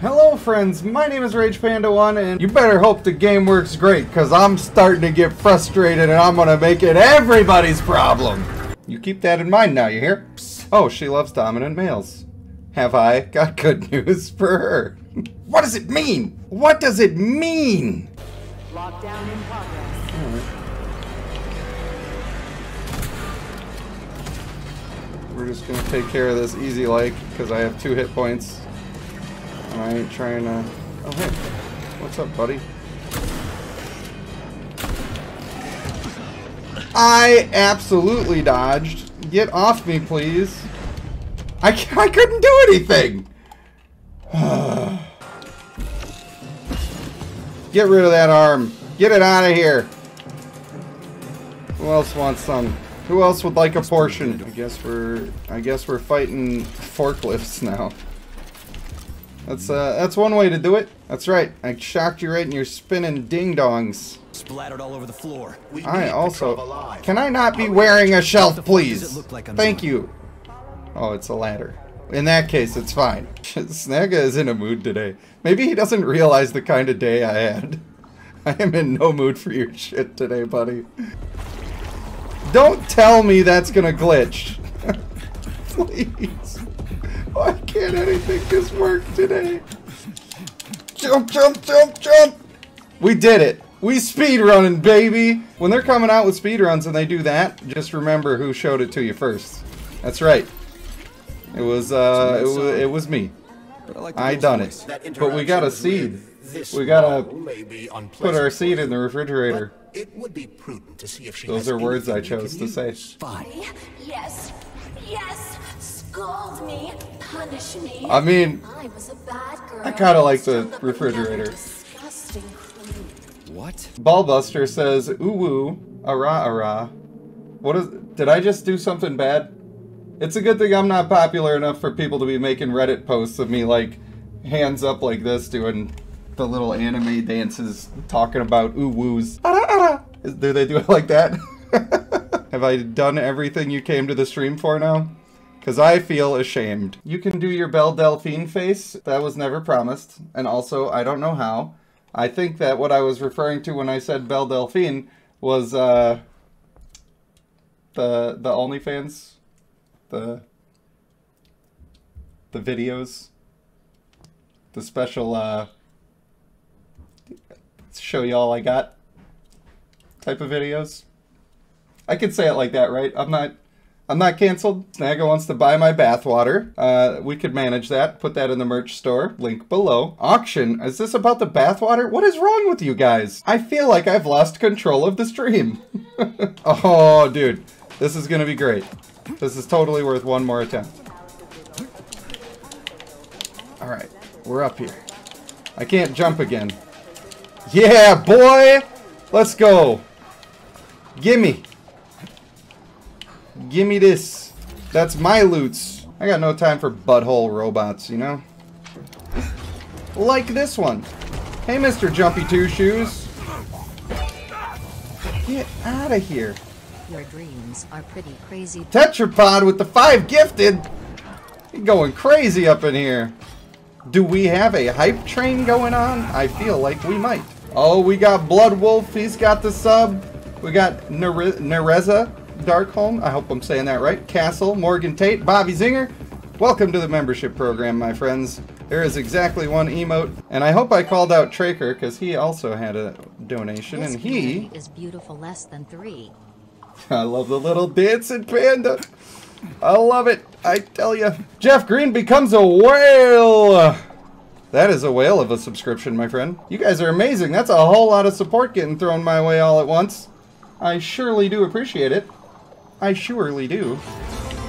Hello friends, my name is Rage Panda 1 and you better hope the game works great cause I'm starting to get frustrated and I'm gonna make it everybody's problem. You keep that in mind now, you hear? Oh, she loves dominant males. Have I got good news for her? what does it mean? What does it mean? Lockdown in progress. We're just gonna take care of this easy like, because I have two hit points. I ain't trying to... Oh, hey. What's up, buddy? I absolutely dodged. Get off me, please. I, I couldn't do anything! Get rid of that arm. Get it out of here. Who else wants some? Who else would like a portion? I guess we're I guess we're fighting forklifts now. That's uh that's one way to do it. That's right. I shocked you right in your spinning ding dongs. Splattered all over the floor. We I also Can I not be wearing a shelf, please? like Thank doing? you. Oh, it's a ladder. In that case, it's fine. Snagga is in a mood today. Maybe he doesn't realize the kind of day I had. I am in no mood for your shit today, buddy. Don't tell me that's gonna glitch. Please. Why can't anything just work today? Jump, jump, jump, jump! We did it. We speed running, baby. When they're coming out with speed runs and they do that, just remember who showed it to you first. That's right. It was uh, it was, it was me. But I like the I done it. But we got a seed. We gotta model may be Put our seed in the refrigerator. It would be prudent to see if she Those are words I chose to say. use. Fine. Yes, yes, scold me, punish me. I mean, I was a bad girl. I kinda like the refrigerator. What? Ballbuster says, ooh woo, ara ara. What is, did I just do something bad? It's a good thing I'm not popular enough for people to be making Reddit posts of me like hands up like this doing the little anime dances talking about ooh woos. Ara ara. Is- Do they do it like that? Have I done everything you came to the stream for now? Because I feel ashamed. You can do your Belle Delphine face. That was never promised. And also, I don't know how. I think that what I was referring to when I said Belle Delphine was uh, the the OnlyFans, the the videos, the special uh, show you all I got type of videos. I could say it like that, right? I'm not. I'm not canceled. Snagga wants to buy my bathwater. Uh, we could manage that. Put that in the merch store. Link below. Auction. Is this about the bathwater? What is wrong with you guys? I feel like I've lost control of the stream. oh, dude. This is going to be great. This is totally worth one more attempt. All right. We're up here. I can't jump again. Yeah, boy! Let's go. Gimme. Gimme this. That's my loots. I got no time for butthole robots, you know? Like this one. Hey, Mr. Jumpy Two Shoes. Get out of here. Your dreams are pretty crazy. Tetrapod with the five gifted. You're going crazy up in here. Do we have a hype train going on? I feel like we might. Oh, we got Blood Wolf. He's got the sub. We got Nere- Nereza Darkholm. I hope I'm saying that right. Castle, Morgan Tate, Bobby Zinger. Welcome to the membership program, my friends. There is exactly one emote, and I hope I called out Traker because he also had a donation, This and he is beautiful less than three. I love the little dancing panda. I love it. I tell you. Jeff Green becomes a whale. That is a whale of a subscription, my friend. You guys are amazing. That's a whole lot of support getting thrown my way all at once. I surely do appreciate it. I surely do.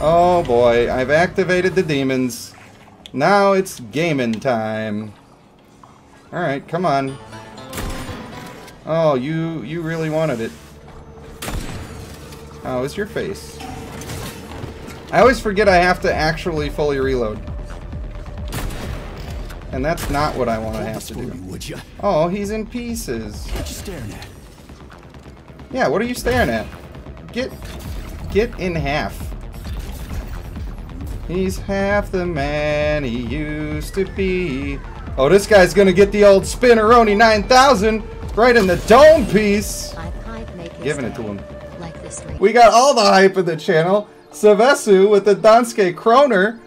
Oh boy, I've activated the demons. Now it's gaming time. Alright, come on. Oh, you you really wanted it. Oh, it's your face. I always forget I have to actually fully reload. And that's not what I want to Hold have to do. would you? Oh, he's in pieces. What you staring at? Yeah, what are you staring at? Get get in half. He's half the man he used to be. Oh, this guy's gonna get the old Spinneroni 9000 right in the dome piece. Giving it to him. Like this. We got all the hype of the channel. Savesu with the Danske Kroner.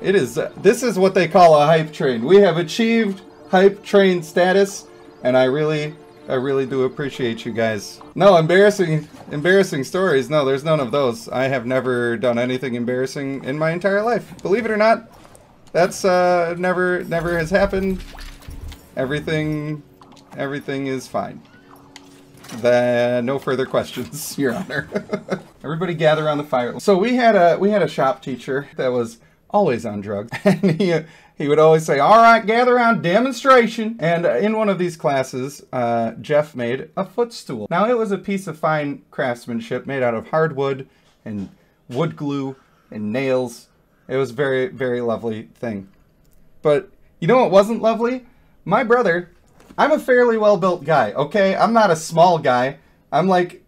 It is, uh, this is what they call a hype train. We have achieved hype train status, and I really, I really do appreciate you guys. No, embarrassing, embarrassing stories. No, there's none of those. I have never done anything embarrassing in my entire life. Believe it or not, that's uh, never, never has happened. Everything, everything is fine. The, no further questions, Your Honor. Everybody gather around the fire. So we had a we had a shop teacher that was always on drugs, and he he would always say, "All right, gather around demonstration." And in one of these classes, uh, Jeff made a footstool. Now it was a piece of fine craftsmanship made out of hardwood and wood glue and nails. It was very very lovely thing. But you know what wasn't lovely? My brother, I'm a fairly well built guy, okay? I'm not a small guy. I'm like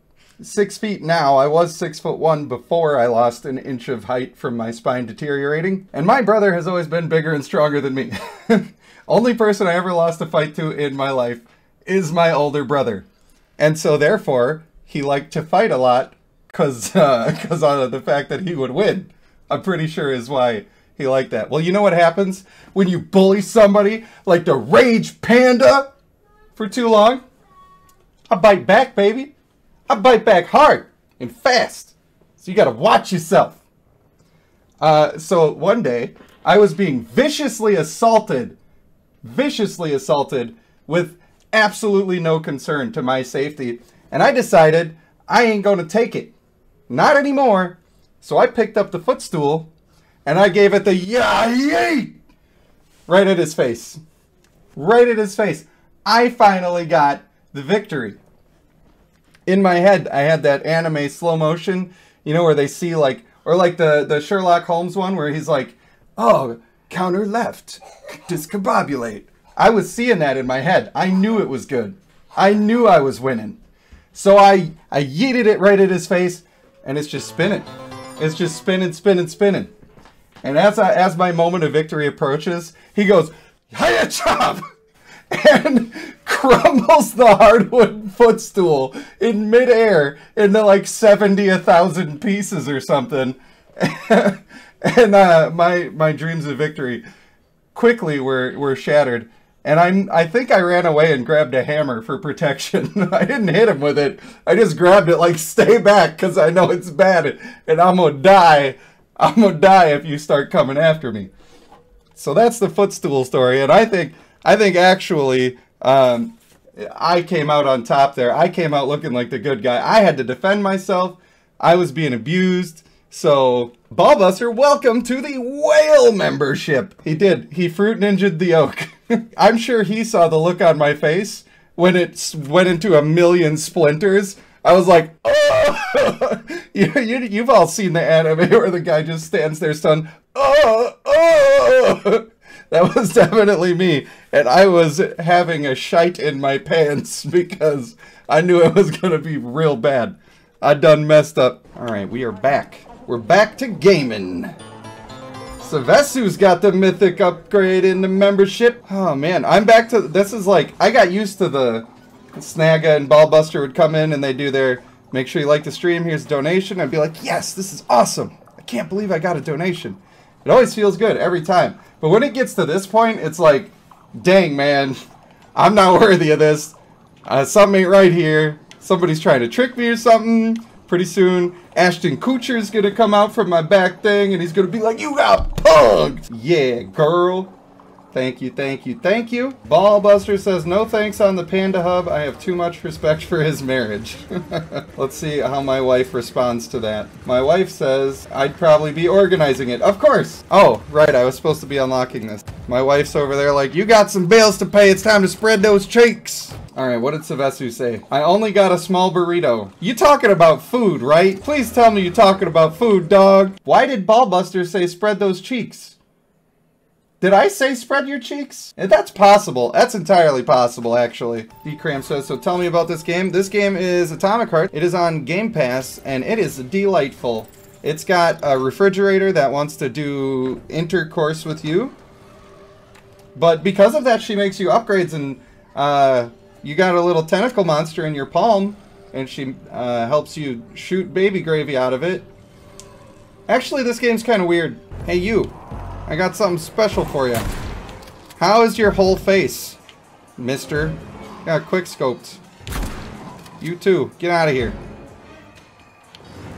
six feet now. I was six foot one before I lost an inch of height from my spine deteriorating. And my brother has always been bigger and stronger than me. Only person I ever lost a fight to in my life is my older brother. And so therefore, he liked to fight a lot because uh, cause of the fact that he would win. I'm pretty sure is why he liked that. Well, you know what happens when you bully somebody like the Rage Panda for too long? I bite back, baby. I bite back hard and fast. So you gotta watch yourself. Uh, so one day, I was being viciously assaulted, viciously assaulted with absolutely no concern to my safety. And I decided I ain't gonna take it. Not anymore. So I picked up the footstool and I gave it the yeah yeet right at his face. Right at his face. I finally got the victory. In my head, I had that anime slow motion, you know, where they see like, or like the, the Sherlock Holmes one where he's like, oh, counter left, discombobulate. I was seeing that in my head. I knew it was good. I knew I was winning. So I, I yeeted it right at his face, and it's just spinning. It's just spinning, spinning, spinning. And as I, as my moment of victory approaches, he goes, "Hiya, chop!" And crumbles the hardwood footstool in midair into like seventy a thousand pieces or something. and uh, my my dreams of victory quickly were were shattered. And I I think I ran away and grabbed a hammer for protection. I didn't hit him with it. I just grabbed it like stay back because I know it's bad and I'm gonna die. I'm gonna die if you start coming after me. So that's the footstool story, and I think I think actually um, I came out on top there. I came out looking like the good guy. I had to defend myself. I was being abused. So Ballbuster, welcome to the whale membership. He did. He fruit ninja'd the oak. I'm sure he saw the look on my face when it went into a million splinters. I was like, oh! you, you, you've all seen the anime where the guy just stands there stunned. Oh, oh! That was definitely me. And I was having a shite in my pants because I knew it was going to be real bad. I done messed up. All right, we are back. We're back to gaming. Savesu's got the mythic upgrade in the membership. Oh man, I'm back to this is like I got used to the Snaga and Ballbuster would come in and they do their make sure you like the stream, here's donation. I'd be like, yes, this is awesome. I can't believe I got a donation. It always feels good every time. But when it gets to this point, it's like, dang man, I'm not worthy of this. Uh, something ain't right here. Somebody's trying to trick me or something. Pretty soon, Ashton Kutcher's gonna come out from my back thing and he's gonna be like, You got pugged! Yeah, girl. Thank you, thank you, thank you. Ballbuster says, No thanks on the Panda Hub. I have too much respect for his marriage. Let's see how my wife responds to that. My wife says, I'd probably be organizing it. Of course! Oh, right, I was supposed to be unlocking this. My wife's over there like, You got some bills to pay. It's time to spread those cheeks. Alright, what did Savesu say? I only got a small burrito. You talking about food, right? Please tell me you're talking about food, dog. Why did Ballbuster say spread those cheeks? Did I say spread your cheeks? Eh, That's possible. That's entirely possible, actually. Decram says, so tell me about this game. This game is Atomic Heart. It is on Game Pass, and it is delightful. It's got a refrigerator that wants to do intercourse with you. But because of that, she makes you upgrades, and uh, you got a little tentacle monster in your palm, and she uh, helps you shoot baby gravy out of it. Actually, this game's kind of weird. Hey, you. I got something special for you. How is your whole face, mister? Got quick scoped. You too. Get out of here.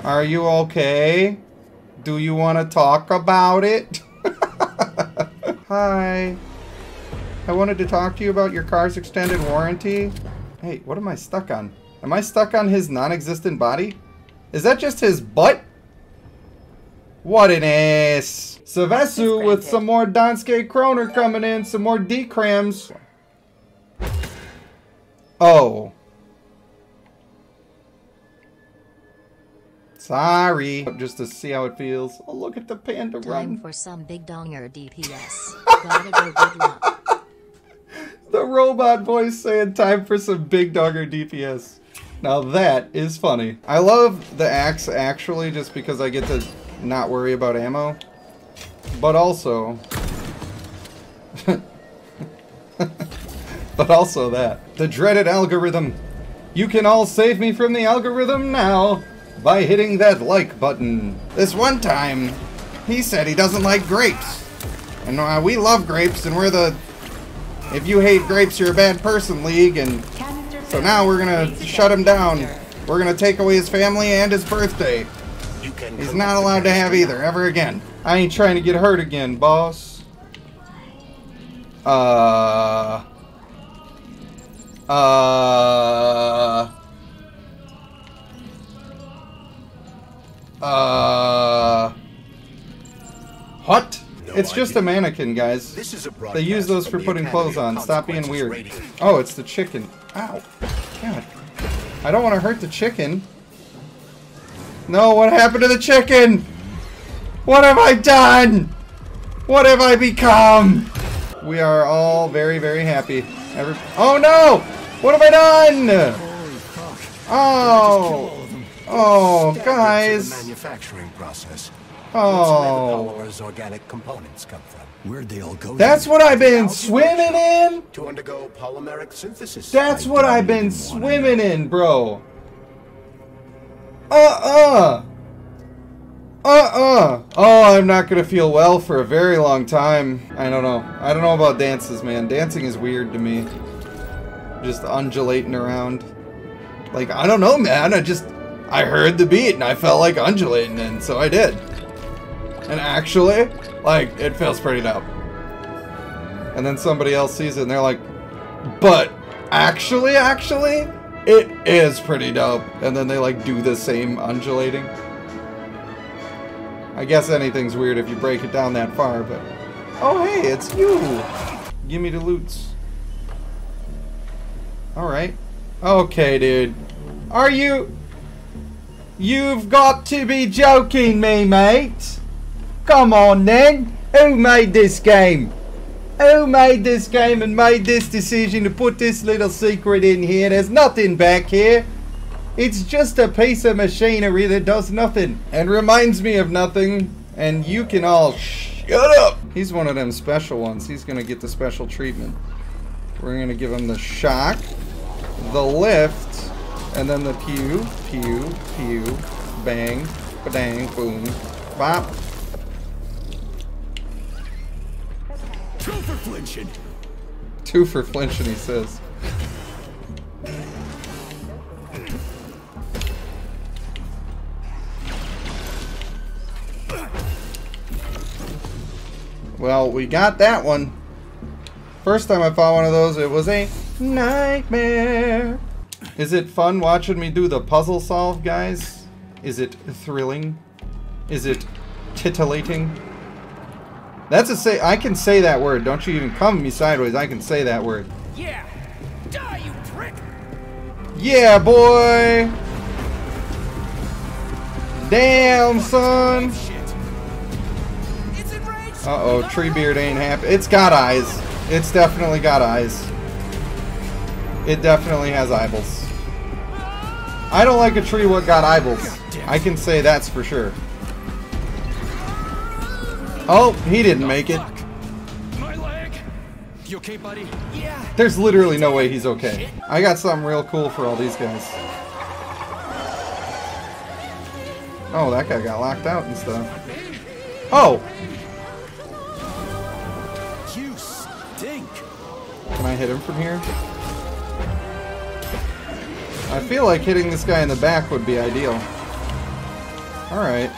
Are you okay? Do you want to talk about it? Hi. I wanted to talk to you about your car's extended warranty. Hey, what am I stuck on? Am I stuck on his non-existent body? Is that just his butt? What an ass. Savesu with some more Danske Kroner coming in, some more D-crams. Oh. Sorry. Just to see how it feels. Oh, look at the panda Time run. for some big donger DPS. Gotta go good luck. The robot voice saying time for some big donger DPS. Now that is funny. I love the axe actually just because I get to not worry about ammo. But also... but also that. The dreaded algorithm. You can all save me from the algorithm now by hitting that like button. This one time, he said he doesn't like grapes. And uh, we love grapes and we're the if you hate grapes, you're a bad person league, and so now we're gonna shut him down. We're gonna take away his family and his birthday. You can He's not allowed to have either, ever again. I ain't trying to get hurt again, boss. Uh. Uh. Uh. What? No it's just a mannequin, guys. This is a They use those for putting clothes on. Stop being weird. Radio. Oh, it's the chicken. Ow. God. I don't want to hurt the chicken. No, what happened to the chicken? What have I done? What have I become? We are all very, very happy. Every oh no! What have I done? Oh! Oh, Standard to the guys! manufacturing process. Oh! Polymers organic components come from. Where'd they all go? That's what I've been swimming in? To undergo polymeric synthesis. That's what I've been swimming in, bro. Uh-uh. Uh-uh. Oh, I'm not gonna feel well for a very long time. I don't know. I don't know about dances, man. Dancing is weird to me. Just undulating around. Like, I don't know, man. I just... I heard the beat and I felt like undulating, and so I did. And actually, like, it feels pretty dope. And then somebody else sees it and they're like, but actually, actually, it is pretty dope. And then they like do the same undulating. I guess anything's weird if you break it down that far, but... Oh, hey, it's you! Give me the loots. Alright. Okay, dude. Are you... You've got to be joking me, mate! Come on, then! Who made this game? Who made this game and made this decision to put this little secret in here? There's nothing back here. It's just a piece of machinery that does nothing and reminds me of nothing. And you can all shut up. He's one of them special ones. He's gonna get the special treatment. We're gonna give him the shock, the lift, and then the pew, pew, pew, bang, badang, boom, bop. Flinching. Two for flinching, he says. Well, we got that one. First time I fought one of those, it was a nightmare. Is it fun watching me do the puzzle solve, guys? Is it thrilling? Is it titillating? That's a say. I can say that word. Don't you even come me sideways. I can say that word. Yeah! Die, you prick! Yeah, boy. Damn, son. Shit! It's enraged! Uh oh, Treebeard ain't happy. It's got eyes. It's definitely got eyes. It definitely has eyeballs. I don't like a tree what got eyeballs. I can say that's for sure. Oh, he didn't make it. My leg! You okay, buddy? Yeah. There's literally no way he's okay. I got something real cool for all these guys. Oh, that guy got locked out and stuff. Oh! You stink. Can I hit him from here? I feel like hitting this guy in the back would be ideal. Alright.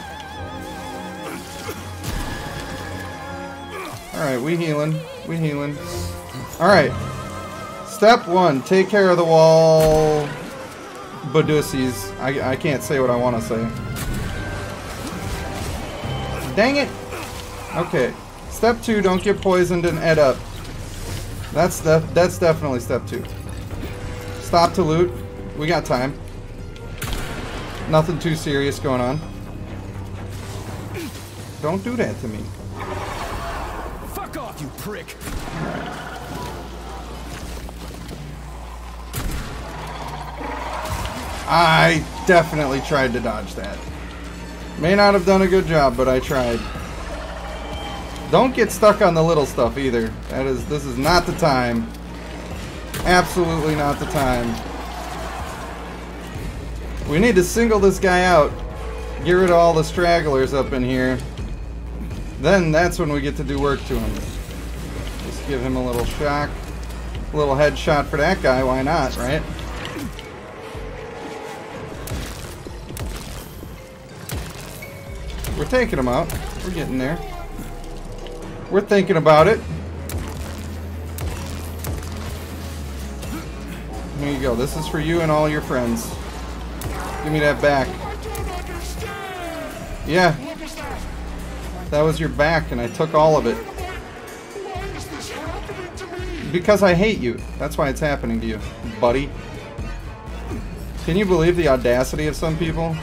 Alright, we healing. We healing. Alright. Step one, take care of the wall. Badussies. I, I can't say what I want to say. Dang it! Okay. Step two, don't get poisoned and ed up. That's def that's definitely step two. Stop to loot. We got time. Nothing too serious going on. Don't do that to me. You prick. I definitely tried to dodge that. May not have done a good job, but I tried. Don't get stuck on the little stuff either. That is, this is not the time. Absolutely not the time. We need to single this guy out. Get rid of all the stragglers up in here. Then that's when we get to do work to him. Give him a little shock. A little headshot for that guy, why not, right? We're taking him out. We're getting there. We're thinking about it. Here you go. This is for you and all your friends. Give me that back. Yeah. That was your back, and I took all of it. Because I hate you. That's why it's happening to you, buddy. Can you believe the audacity of some people?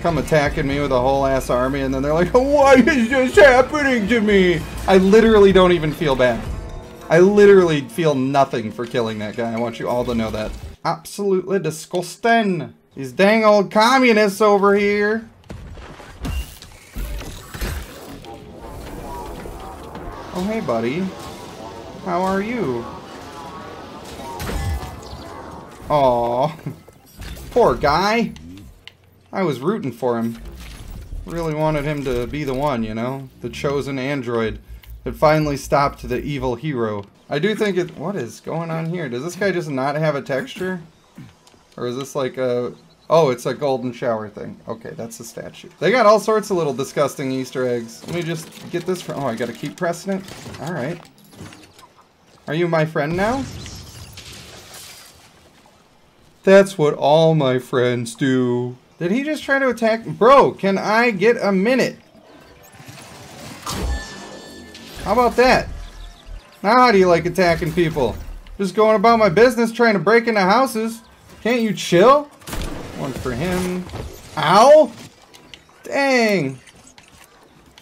Come attacking me with a whole ass army, and then they're like, Why is this happening to me? I literally don't even feel bad. I literally feel nothing for killing that guy. I want you all to know that. Absolutely disgusting. These dang old communists over here. Oh, hey, buddy. How are you? Aw. Poor guy. I was rooting for him. Really wanted him to be the one, you know? The chosen android that finally stopped the evil hero. I do think it... What is going on here? Does this guy just not have a texture? Or is this like a... Oh, it's a golden shower thing. Okay, that's the statue. They got all sorts of little disgusting Easter eggs. Let me just get this from... Oh, I gotta keep pressing it? Alright. Are you my friend now? That's what all my friends do. Did he just try to attack? Bro, can I get a minute? How about that? Now how do you like attacking people? Just going about my business trying to break into houses. Can't you chill? One for him. Ow! Dang!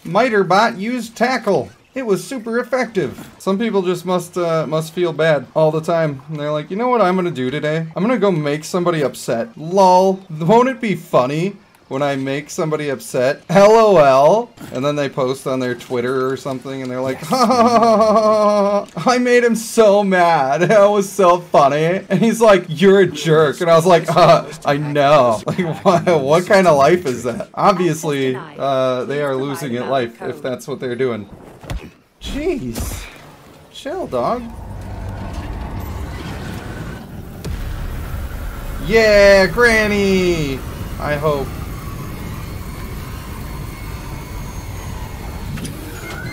Miterbot used tackle. It was super effective. Some people just must uh, must feel bad all the time. And they're like, you know what I'm gonna do today? I'm gonna go make somebody upset. Lol. Won't it be funny when I make somebody upset? LOL. And then they post on their Twitter or something and they're like, I made him so mad. That was so funny. And he's like, you're a jerk. And I was like, uh, I know. Like, what, what kind of life is that? Obviously, uh, they are losing at life if that's what they're doing. Jeez. Chill, dog. Yeah, Granny! I hope.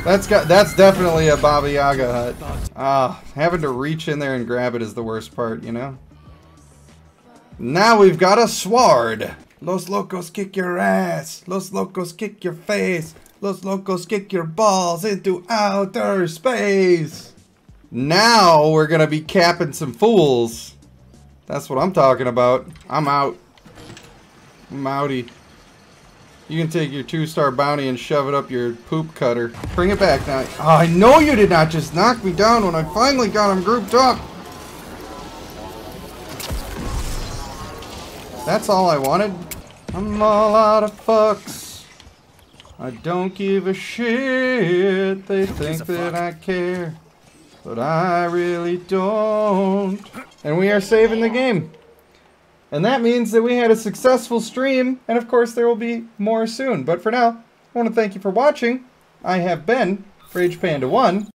That's got that's definitely a Baba Yaga hut. Ah, having to reach in there and grab it is the worst part, you know? Now we've got a sword! Los locos kick your ass! Los locos kick your face! Los locos kick your balls into outer space! Now we're gonna be capping some fools. That's what I'm talking about. I'm out. I'm outie. You can take your two-star bounty and shove it up your poop cutter. Bring it back now. Oh, I know you did not just knock me down when I finally got them grouped up. That's all I wanted. I'm all out of fucks. I don't give a shit. They think that I care. But I really don't. And we are saving the game. And that means that we had a successful stream, and of course there will be more soon. But for now, I want to thank you for watching. I have been Rage Panda 1.